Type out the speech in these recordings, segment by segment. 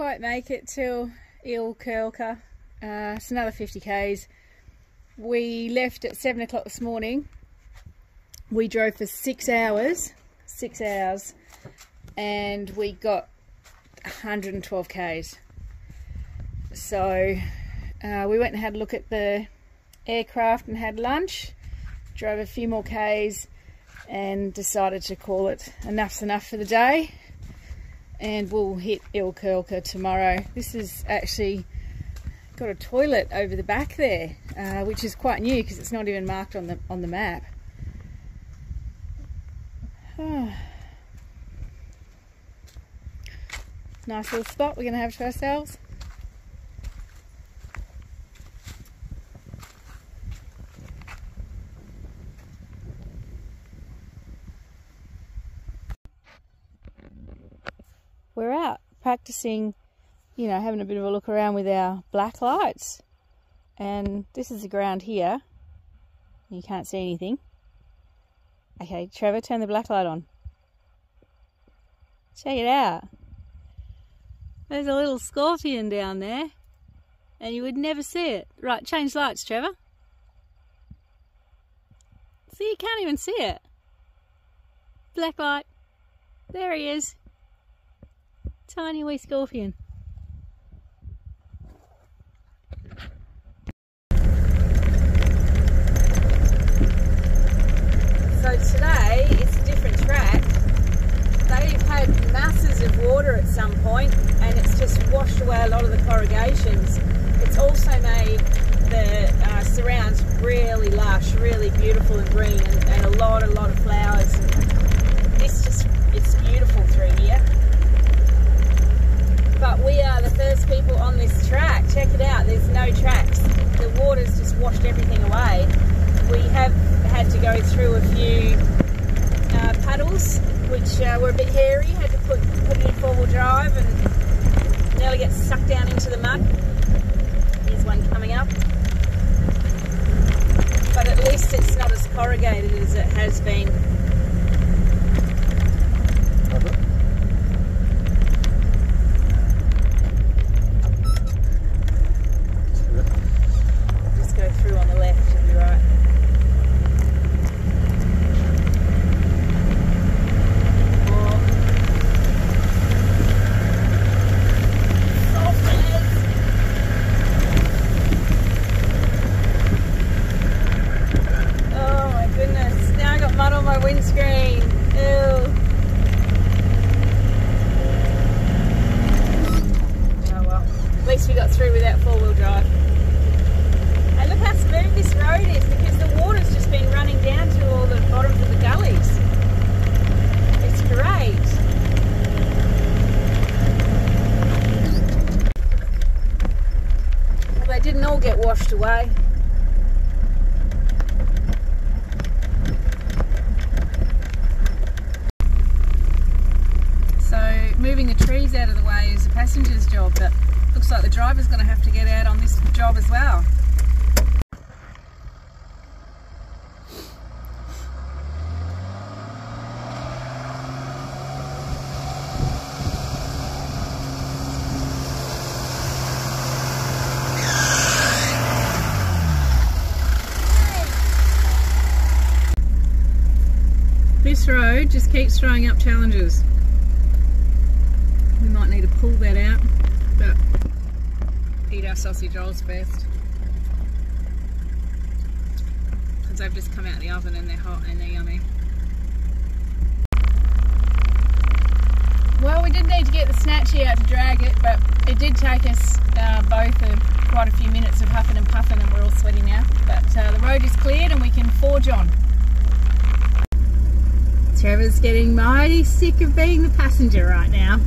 Quite make it till Ilkurlka. Uh, it's another 50 k's. We left at 7 o'clock this morning. We drove for six hours, six hours, and we got 112 k's. So uh, we went and had a look at the aircraft and had lunch, drove a few more k's, and decided to call it enough's enough for the day and we'll hit Ilkurlka tomorrow. This is actually got a toilet over the back there, uh, which is quite new because it's not even marked on the on the map. nice little spot we're going to have to ourselves. We're out practicing, you know, having a bit of a look around with our black lights. And this is the ground here. You can't see anything. Okay, Trevor, turn the black light on. Check it out. There's a little scorpion down there. And you would never see it. Right, change lights, Trevor. See, you can't even see it. Black light. There he is. Tiny wee scorpion. So today it's a different track. They've had masses of water at some point and it's just washed away a lot of the corrugations. It's also made the uh, surrounds really lush, really beautiful and green and, and a lot, a lot of flowers. This just, it's beautiful through here but we are the first people on this track. Check it out, there's no tracks. The water's just washed everything away. We have had to go through a few uh, paddles, which uh, were a bit hairy, had to put, put it in four-wheel drive and nearly get sucked down into the mud. Here's one coming up. But at least it's not as corrugated as it has been away. So moving the trees out of the way is a passenger's job, but looks like the driver's going to have to get out on this job as well. This road just keeps throwing up challenges. We might need to pull that out, but eat our sausage rolls first. Because they've just come out of the oven and they're hot and they're yummy. Well, we did need to get the snatchy out to drag it, but it did take us uh, both a, quite a few minutes of huffing and puffing and we're all sweaty now. But uh, the road is cleared and we can forge on. Trevor's getting mighty sick of being the passenger right now.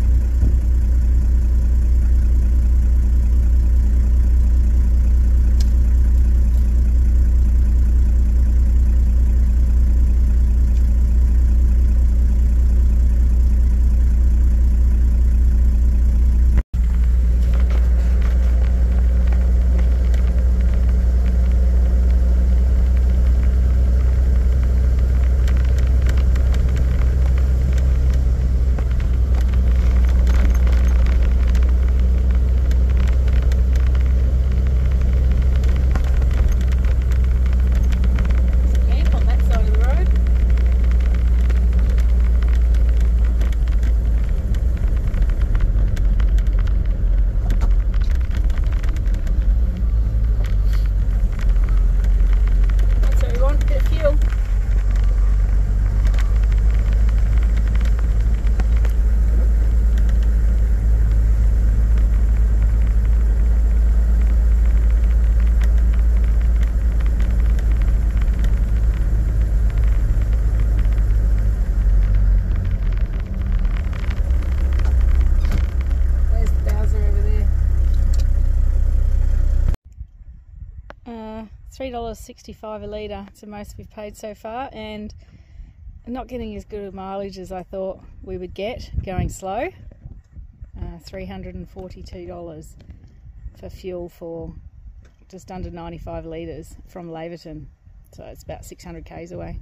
$3.65 a litre. The most we've paid so far and not getting as good a mileage as I thought we would get going slow. Uh, $342 for fuel for just under 95 litres from Laverton. So it's about 600 k's away.